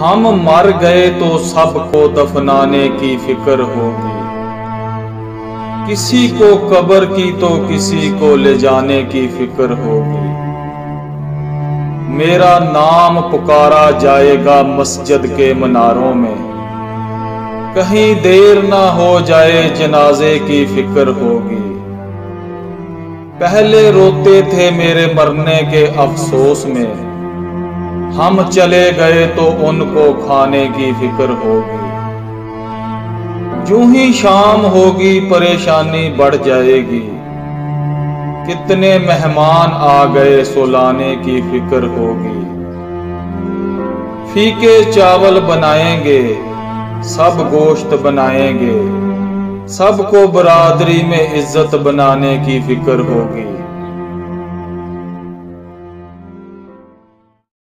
हम मर गए तो सबको दफनाने की फ़िक्र होगी। किसी को कब्र की तो किसी को ले जाने की फ़िक्र होगी। मेरा नाम पुकारा जाएगा मस्जिद के मनारों में। कहीं देर ना हो जाए जनाजे की फ़िक्र होगी। पहले रोते थे मेरे मरने के अफसोस में। हम चले गए तो उनको खाने की फ़िक्र होगी। यूँ ही शाम होगी, परेशानी बढ़ जाएगी। कितने मेहमान आ गए, सुलाने की फ़िक्र होगी। फीके चावल बनाएँगे, सब गोश्त बनाएँगे। सबको बरादरी में इज़्ज़त बनाने की फ़िक्र होगी।